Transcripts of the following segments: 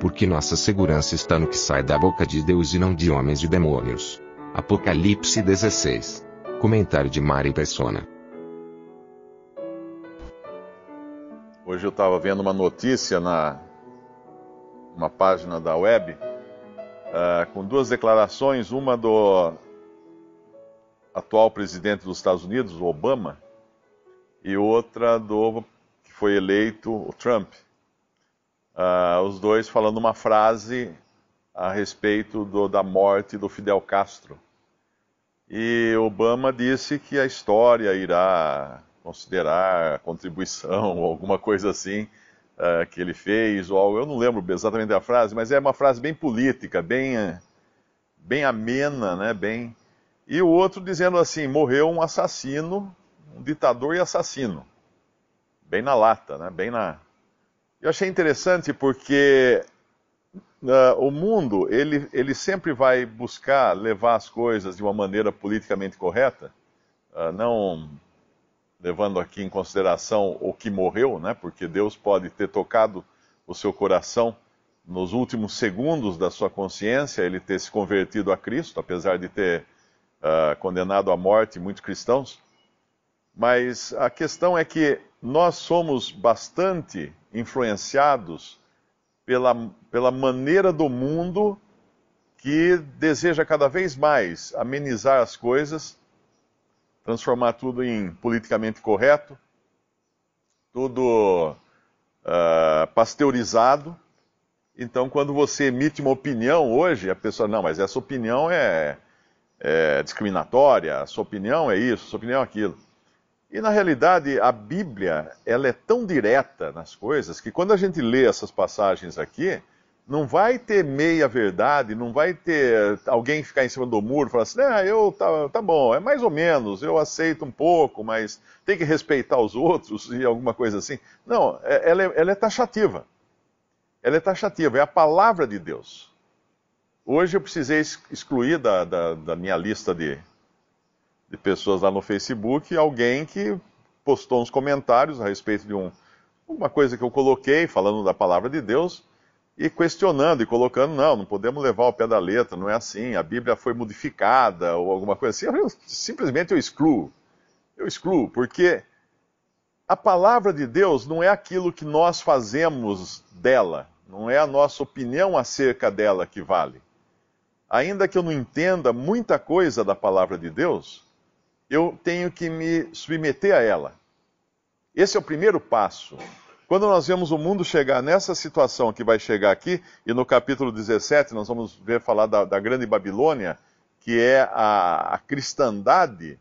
porque nossa segurança está no que sai da boca de Deus e não de homens e demônios. Apocalipse 16. Comentário de Mari Persona. Hoje eu estava vendo uma notícia na uma página da web uh, com duas declarações, uma do atual presidente dos Estados Unidos, Obama, e outra do que foi eleito, o Trump. Uh, os dois falando uma frase a respeito do, da morte do Fidel Castro. E Obama disse que a história irá considerar a contribuição ou alguma coisa assim uh, que ele fez, ou eu não lembro exatamente a frase, mas é uma frase bem política, bem, bem amena, né? Bem... E o outro dizendo assim: morreu um assassino, um ditador e assassino. Bem na lata, né? Bem na. Eu achei interessante porque uh, o mundo ele, ele sempre vai buscar levar as coisas de uma maneira politicamente correta, uh, não levando aqui em consideração o que morreu, né? Porque Deus pode ter tocado o seu coração nos últimos segundos da sua consciência, ele ter se convertido a Cristo, apesar de ter uh, condenado à morte muitos cristãos. Mas a questão é que nós somos bastante influenciados pela, pela maneira do mundo que deseja cada vez mais amenizar as coisas transformar tudo em politicamente correto, tudo uh, pasteurizado. Então, quando você emite uma opinião hoje, a pessoa, não, mas essa opinião é, é discriminatória, a sua opinião é isso, a sua opinião é aquilo. E na realidade, a Bíblia, ela é tão direta nas coisas que quando a gente lê essas passagens aqui, não vai ter meia verdade, não vai ter alguém ficar em cima do muro e falar assim, ah, eu tá, tá bom, é mais ou menos, eu aceito um pouco, mas tem que respeitar os outros e alguma coisa assim. Não, é, ela é, ela é taxativa. Ela é taxativa, é a palavra de Deus. Hoje eu precisei excluir da, da, da minha lista de, de pessoas lá no Facebook alguém que postou uns comentários a respeito de um, uma coisa que eu coloquei falando da palavra de Deus e questionando e colocando, não, não podemos levar ao pé da letra, não é assim, a Bíblia foi modificada ou alguma coisa assim. Eu, simplesmente eu excluo. Eu excluo, porque a palavra de Deus não é aquilo que nós fazemos dela, não é a nossa opinião acerca dela que vale. Ainda que eu não entenda muita coisa da palavra de Deus, eu tenho que me submeter a ela. Esse é o primeiro passo. Quando nós vemos o mundo chegar nessa situação que vai chegar aqui, e no capítulo 17 nós vamos ver falar da, da grande Babilônia, que é a, a cristandade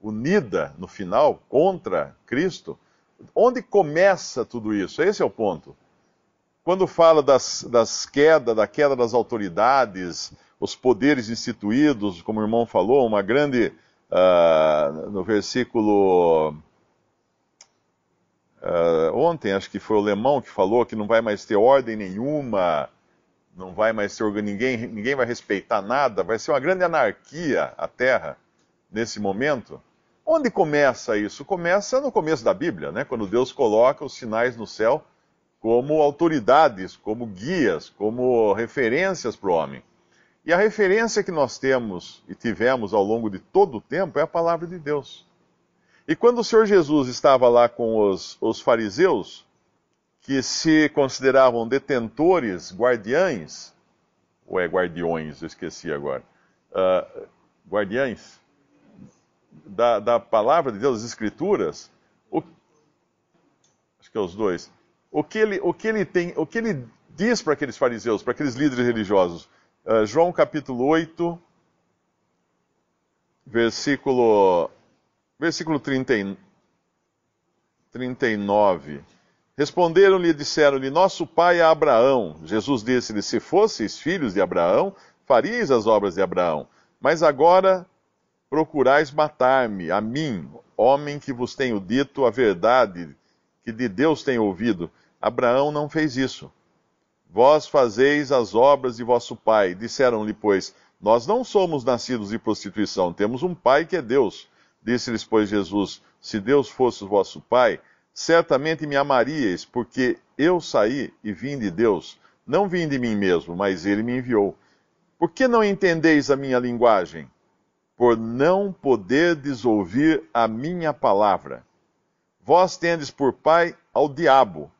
unida no final contra Cristo, onde começa tudo isso? Esse é o ponto. Quando fala das, das quedas, da queda das autoridades, os poderes instituídos, como o irmão falou, uma grande. Uh, no versículo Uh, ontem, acho que foi o Lemão que falou que não vai mais ter ordem nenhuma, não vai mais ter ninguém, ninguém vai respeitar nada, vai ser uma grande anarquia a Terra nesse momento. Onde começa isso? Começa no começo da Bíblia, né? quando Deus coloca os sinais no céu como autoridades, como guias, como referências para o homem. E a referência que nós temos e tivemos ao longo de todo o tempo é a palavra de Deus. E quando o Senhor Jesus estava lá com os, os fariseus, que se consideravam detentores, guardiães, ou é guardiões, eu esqueci agora, uh, guardiães da, da, palavra de Deus, das Escrituras, o, acho que é os dois, o que ele, o que ele, tem, o que ele diz para aqueles fariseus, para aqueles líderes religiosos? Uh, João capítulo 8, versículo Versículo 30, 39. Responderam-lhe e disseram-lhe: Nosso pai é Abraão. Jesus disse-lhe: Se fosseis filhos de Abraão, faríeis as obras de Abraão. Mas agora procurais matar-me, a mim, homem que vos tenho dito a verdade, que de Deus tenho ouvido. Abraão não fez isso. Vós fazeis as obras de vosso pai. Disseram-lhe, pois, Nós não somos nascidos de prostituição, temos um pai que é Deus. Disse-lhes, pois, Jesus: Se Deus fosse o vosso Pai, certamente me amaríeis, porque eu saí e vim de Deus. Não vim de mim mesmo, mas ele me enviou. Por que não entendeis a minha linguagem? Por não poderdes ouvir a minha palavra. Vós tendes por pai ao diabo,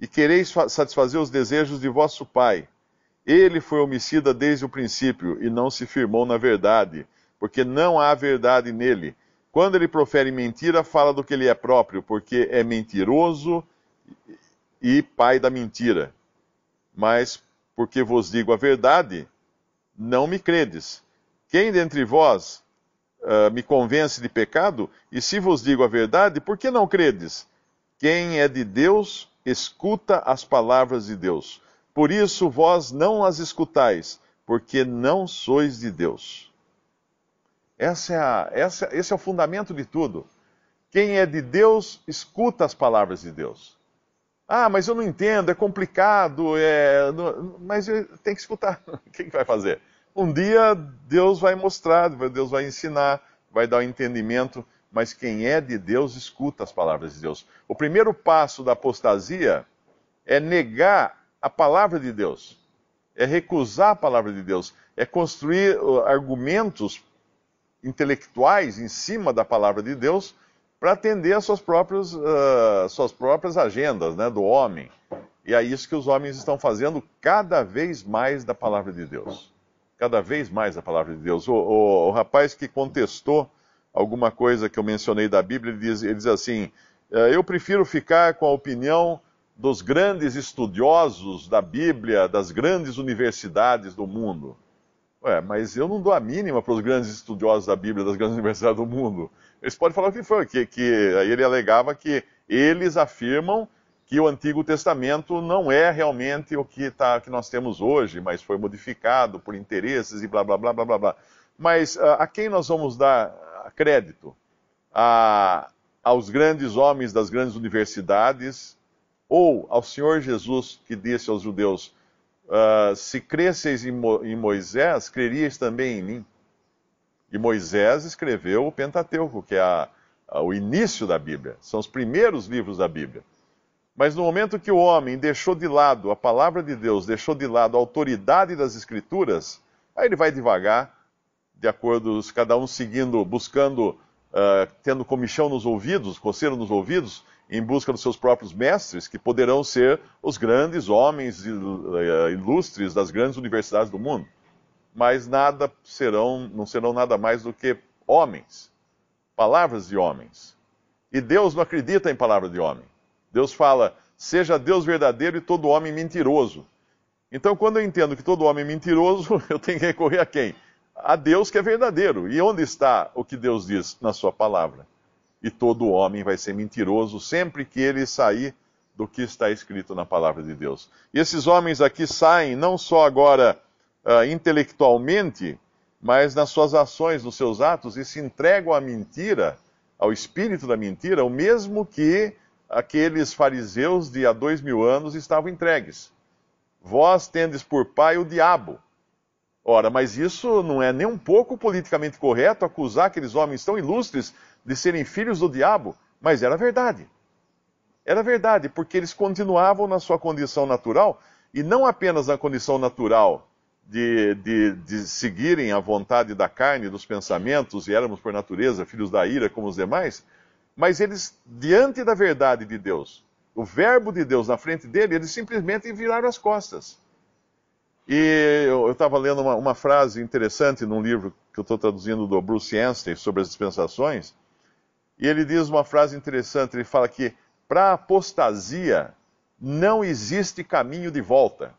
e quereis satisfazer os desejos de vosso pai. Ele foi homicida desde o princípio, e não se firmou na verdade, porque não há verdade nele. Quando ele profere mentira, fala do que ele é próprio, porque é mentiroso e pai da mentira. Mas porque vos digo a verdade, não me credes. Quem dentre vós uh, me convence de pecado? E se vos digo a verdade, por que não credes? Quem é de Deus, escuta as palavras de Deus. Por isso vós não as escutais, porque não sois de Deus. Essa é a, essa, esse é o fundamento de tudo. Quem é de Deus, escuta as palavras de Deus. Ah, mas eu não entendo, é complicado, é... mas tem que escutar. O que, vai fazer? Um dia Deus vai mostrar, Deus vai ensinar, vai dar o um entendimento, mas quem é de Deus escuta as palavras de Deus. O primeiro passo da apostasia é negar a palavra de Deus, é recusar a palavra de Deus, é construir uh, argumentos intelectuais em cima da palavra de Deus para atender às suas próprias, uh, suas próprias agendas né, do homem. E é isso que os homens estão fazendo cada vez mais da palavra de Deus cada vez mais a palavra de Deus. O, o, o, rapaz que contestou alguma coisa que eu mencionei da Bíblia, ele diz, ele diz assim: eh, Eu prefiro ficar com a opinião dos grandes estudiosos da Bíblia, das grandes universidades do mundo. Ué, mas eu não dou a mínima para os grandes estudiosos da Bíblia, das grandes universidades do mundo. Eles podem falar o que foi, que, que aí ele alegava que eles afirmam que o Antigo Testamento não é realmente o que, tá, que nós temos hoje, mas foi modificado por interesses e blá blá blá blá blá. blá. Mas uh, a quem nós vamos dar crédito? A, aos grandes homens das grandes universidades ou ao Senhor Jesus que disse aos judeus: uh, Se cresceis em, Mo, em Moisés, creríeis também em mim. E Moisés escreveu o Pentateuco, que é a, a, o início da Bíblia, são os primeiros livros da Bíblia. Mas no momento que o homem deixou de lado a palavra de Deus, deixou de lado a autoridade das Escrituras, aí ele vai devagar, de acordo, cada um seguindo, buscando, uh, tendo comichão nos ouvidos, coceiro nos ouvidos, em busca dos seus próprios mestres, que poderão ser os grandes homens uh, ilustres das grandes universidades do mundo. Mas nada serão, não serão nada mais do que homens, palavras de homens. E Deus não acredita em palavra de homem. Deus fala: seja Deus verdadeiro e todo homem mentiroso. Então, quando eu entendo que todo homem é mentiroso, eu tenho que recorrer a quem? A Deus que é verdadeiro. E onde está o que Deus diz na Sua palavra? E todo homem vai ser mentiroso sempre que ele sair do que está escrito na palavra de Deus. E esses homens aqui saem não só agora uh, intelectualmente, mas nas suas ações, nos seus atos, e se entregam à mentira, ao espírito da mentira, o mesmo que aqueles fariseus de há dois mil anos estavam entregues. Vós tendes por pai o diabo. Ora, mas isso não é nem um pouco politicamente correto acusar aqueles homens tão ilustres de serem filhos do diabo, mas era verdade. Era verdade, porque eles continuavam na sua condição natural, e não apenas na condição natural de, de, de seguirem a vontade da carne, dos pensamentos, e éramos por natureza filhos da ira como os demais, mas eles, diante da verdade de Deus, o verbo de Deus na frente dele, eles simplesmente viraram as costas. E eu estava lendo uma, uma, frase interessante num livro que eu estou traduzindo do Bruce Anstey sobre as dispensações, e ele diz uma frase interessante, ele fala que para a apostasia não existe caminho de volta.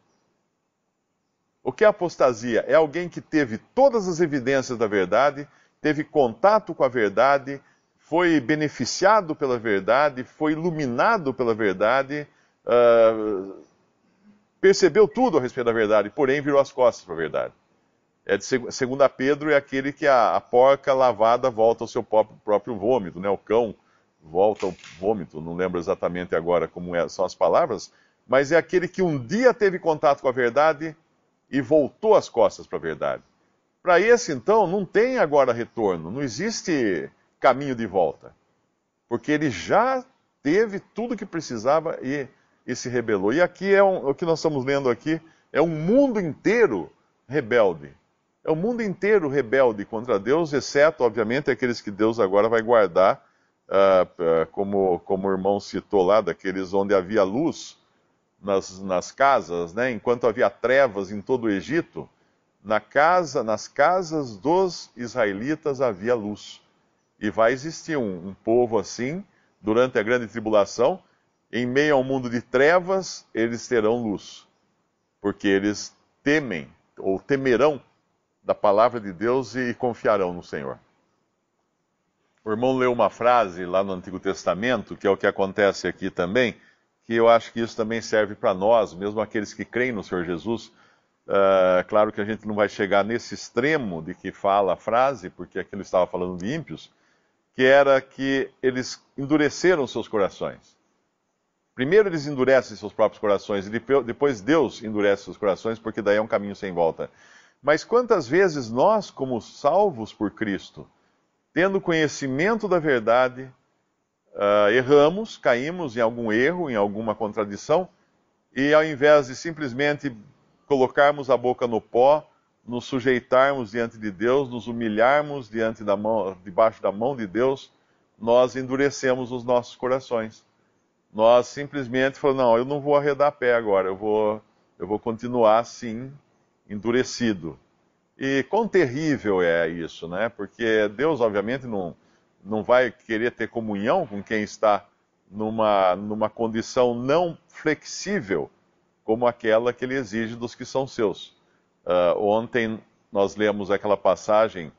O que é apostasia? É alguém que teve todas as evidências da verdade, teve contato com a verdade, foi beneficiado pela verdade, foi iluminado pela verdade, uh, percebeu tudo a respeito da verdade, porém virou as costas para a verdade. É de segunda Pedro é aquele que a, a, porca lavada volta ao seu próprio, próprio vômito, né? O cão volta ao vômito, não lembro exatamente agora como é, são as palavras, mas é aquele que um dia teve contato com a verdade e voltou as costas para a verdade. Para esse, então, não tem agora retorno, não existe caminho de volta. Porque ele já teve tudo que precisava e e se rebelou. E aqui é um, o que nós estamos lendo aqui é um mundo inteiro rebelde. É o mundo inteiro rebelde contra Deus, exceto, obviamente, aqueles que Deus agora vai guardar, uh, uh, como, como o irmão citou lá, daqueles onde havia luz nas, nas casas, né? enquanto havia trevas em todo o Egito, na casa, nas casas dos israelitas havia luz. E vai existir um, um povo assim, durante a grande tribulação, em meio ao mundo de trevas, eles terão luz, porque eles temem ou temerão da palavra de Deus e confiarão no Senhor. O irmão leu uma frase lá no Antigo Testamento, que é o que acontece aqui também, que eu acho que isso também serve para nós, mesmo aqueles que creem no Senhor Jesus. Uh, claro que a gente não vai chegar nesse extremo de que fala a frase, porque aquilo estava falando de ímpios, que era que eles endureceram seus corações. Primeiro eles endurecem seus próprios corações e depois Deus endurece seus corações, porque daí é um caminho sem volta. Mas quantas vezes nós, como salvos por Cristo, tendo conhecimento da verdade, uh, erramos, caímos em algum erro, em alguma contradição, e ao invés de simplesmente colocarmos a boca no pó, nos sujeitarmos diante de Deus, nos humilharmos diante da mão, debaixo da mão de Deus, nós endurecemos os nossos corações. Nós simplesmente falamos, não, eu não vou arredar pé agora, eu vou, eu vou continuar assim, endurecido. E quão terrível é isso, né? Porque Deus, obviamente, não, não vai querer ter comunhão com quem está numa, numa condição não flexível como aquela que ele exige dos que são seus. Uh, ontem nós lemos aquela passagem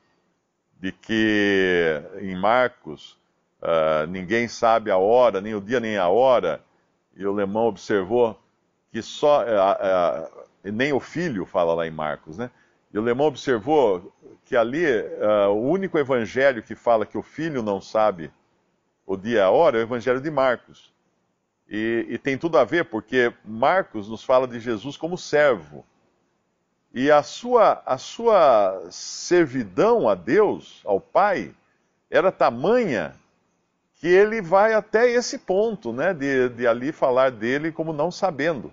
de que em Marcos uh, ninguém sabe a hora, nem o dia nem a hora, e o Lemão observou que só uh, nem o filho fala lá em Marcos, né? E o Lemão observou que ali uh, o único evangelho que fala que o filho não sabe o dia e a hora é o evangelho de Marcos. E, e, tem tudo a ver, porque Marcos nos fala de Jesus como servo. E a sua, a sua servidão a Deus, ao Pai, era tamanha que ele vai até esse ponto, né, de, de ali falar dele como não sabendo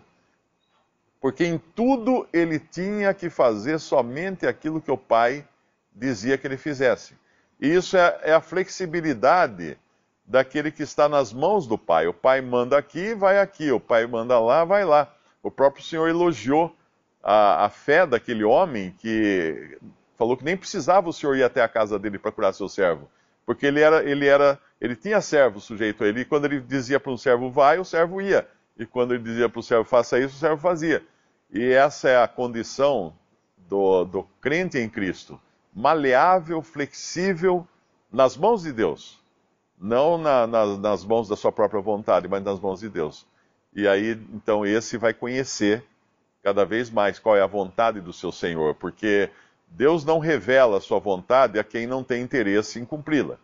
porque em tudo ele tinha que fazer somente aquilo que o pai dizia que ele fizesse. E isso é, é, a flexibilidade daquele que está nas mãos do pai. O pai manda aqui, vai aqui. O pai manda lá, vai lá. O próprio Senhor elogiou a, a fé daquele homem que falou que nem precisava o Senhor ir até a casa dele para curar seu servo, porque ele era, ele era, ele tinha servo sujeito a ele. E quando ele dizia para um servo vai, o servo ia. E quando ele dizia para o servo faça isso, o servo fazia. E essa é a condição do, do crente em Cristo. Maleável, flexível, nas mãos de Deus. Não na, na, nas mãos da sua própria vontade, mas nas mãos de Deus. E aí, então, esse vai conhecer cada vez mais qual é a vontade do seu Senhor, porque Deus não revela a sua vontade a quem não tem interesse em cumpri-la.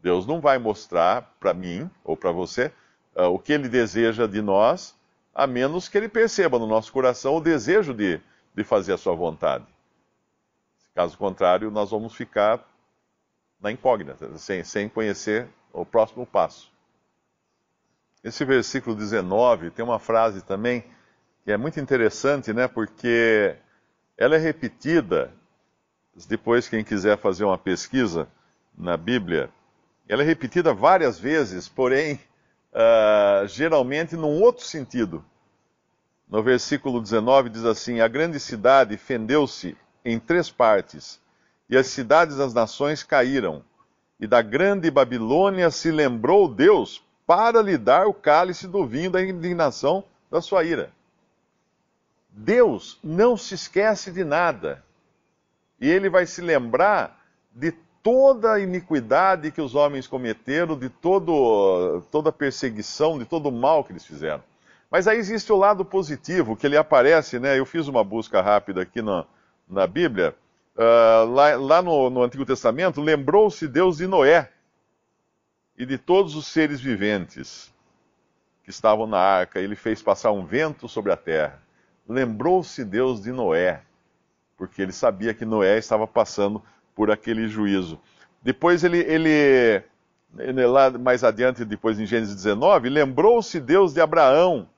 Deus não vai mostrar para mim ou para você uh, o que ele deseja de nós, a menos que ele perceba no nosso coração o desejo de, de fazer a sua vontade. Caso contrário, nós vamos ficar na incógnita, sem, sem conhecer o próximo passo. Esse versículo 19 tem uma frase também que é muito interessante, né? Porque ela é repetida, depois quem quiser fazer uma pesquisa na Bíblia, ela é repetida várias vezes, porém uh, geralmente num outro sentido. No versículo 19 diz assim: A grande cidade fendeu-se em três partes, e as cidades das nações caíram. E da grande Babilônia se lembrou Deus para lhe dar o cálice do vinho da indignação da sua ira. Deus não se esquece de nada. E ele vai se lembrar de toda a iniquidade que os homens cometeram, de todo, toda a perseguição, de todo o mal que eles fizeram. Mas aí existe o lado positivo, que ele aparece, né? Eu fiz uma busca rápida aqui na, na Bíblia. Uh, lá, lá no, no Antigo Testamento, lembrou-se Deus de Noé e de todos os seres viventes que estavam na arca. Ele fez passar um vento sobre a terra. Lembrou-se Deus de Noé, porque ele sabia que Noé estava passando por aquele juízo. Depois ele, ele lá mais adiante, depois em Gênesis 19, lembrou-se Deus de Abraão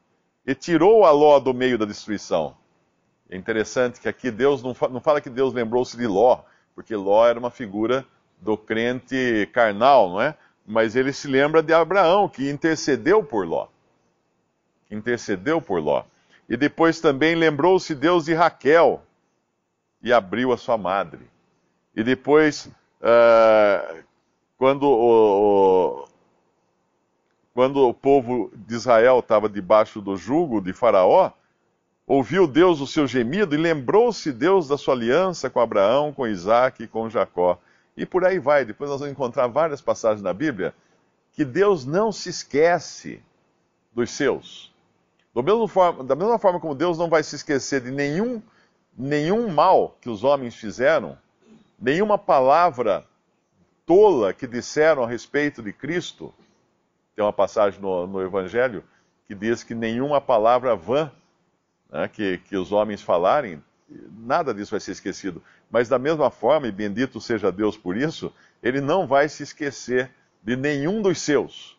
e tirou a Ló do meio da destruição. É interessante que aqui Deus não fala, não fala que Deus lembrou-se de Ló, porque Ló era uma figura do crente carnal, não é? Mas ele se lembra de Abraão, que intercedeu por Ló. Intercedeu por Ló. E depois também lembrou-se Deus de Raquel e abriu a sua madre. E depois, uh, quando o, o, quando o povo de Israel estava debaixo do jugo de Faraó, ouviu Deus o seu gemido e lembrou-se Deus da sua aliança com Abraão, com Isaac e com Jacó. E por aí vai. Depois nós vamos encontrar várias passagens na Bíblia que Deus não se esquece dos seus. Forma, da mesma forma como Deus não vai se esquecer de nenhum, nenhum mal que os homens fizeram, nenhuma palavra tola que disseram a respeito de Cristo. Tem uma passagem no, no Evangelho que diz que nenhuma palavra vã né, que, que os homens falarem, nada disso vai ser esquecido. Mas da mesma forma, e bendito seja Deus por isso, ele não vai se esquecer de nenhum dos seus.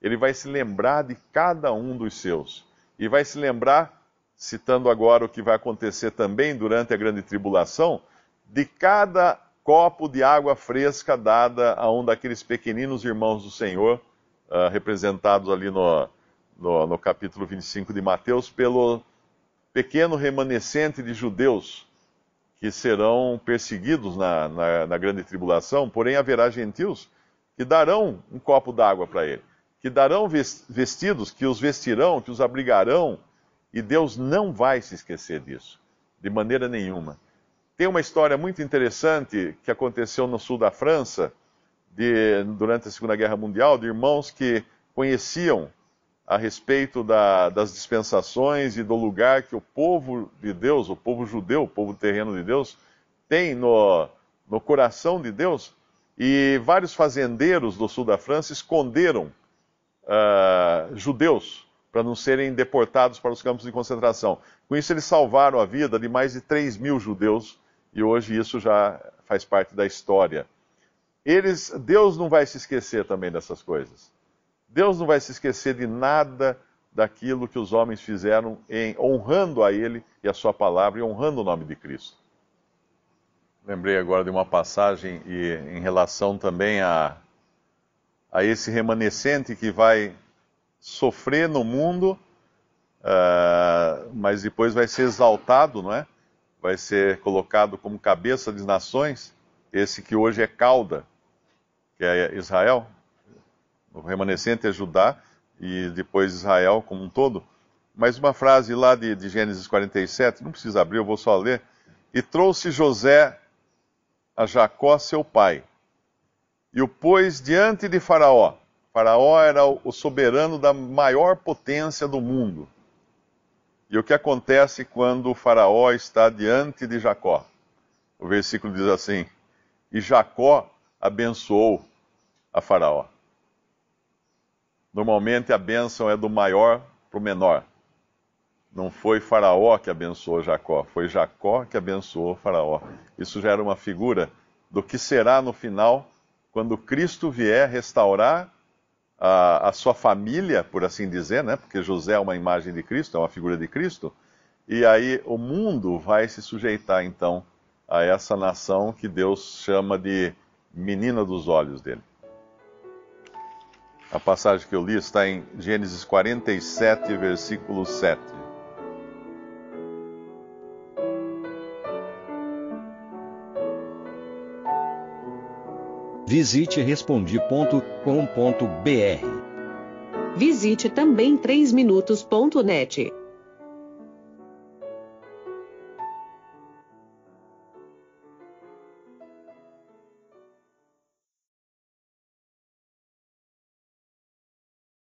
Ele vai se lembrar de cada um dos seus. E vai se lembrar, citando agora o que vai acontecer também durante a grande tribulação, de cada copo de água fresca dada a um daqueles pequeninos irmãos do Senhor, uh, representados ali no, no, no, capítulo 25 de Mateus, pelo pequeno remanescente de judeus que serão perseguidos na, na, na grande tribulação, porém haverá gentios que darão um copo d'água para ele, que darão vestidos, que os vestirão, que os abrigarão, e Deus não vai se esquecer disso, de maneira nenhuma. Tem uma história muito interessante que aconteceu no sul da França, de, durante a Segunda Guerra Mundial, de irmãos que conheciam a respeito da, das dispensações e do lugar que o povo de Deus, o povo judeu, o povo terreno de Deus, tem no, no coração de Deus. E vários fazendeiros do sul da França esconderam uh, judeus para não serem deportados para os campos de concentração. Com isso, eles salvaram a vida de mais de 3 mil judeus e hoje isso já faz parte da história. Eles, Deus não vai se esquecer também dessas coisas. Deus não vai se esquecer de nada daquilo que os homens fizeram em honrando a Ele e a Sua palavra e honrando o nome de Cristo. Lembrei agora de uma passagem e, em relação também a, a esse remanescente que vai sofrer no mundo, uh, mas depois vai ser exaltado, não é? vai ser colocado como cabeça de nações, esse que hoje é cauda, que é Israel, o remanescente é Judá e depois Israel como um todo. Mas uma frase lá de, de Gênesis 47, não precisa abrir, eu vou só ler. E trouxe José a Jacó, seu pai, e o pôs diante de Faraó. Faraó era o soberano da maior potência do mundo. E o que acontece quando o Faraó está diante de Jacó? O versículo diz assim: E Jacó abençoou a Faraó. Normalmente a bênção é do maior para o menor. Não foi Faraó que abençoou Jacó, foi Jacó que abençoou Faraó. Isso já era uma figura do que será no final, quando Cristo vier restaurar a, a, sua família, por assim dizer, né? porque José é uma imagem de Cristo, é uma figura de Cristo, e aí o mundo vai se sujeitar então a essa nação que Deus chama de menina dos olhos dele. A passagem que eu li está em Gênesis 47, versículo 7. Visite respondi.com.br. Visite também 3minutos.net.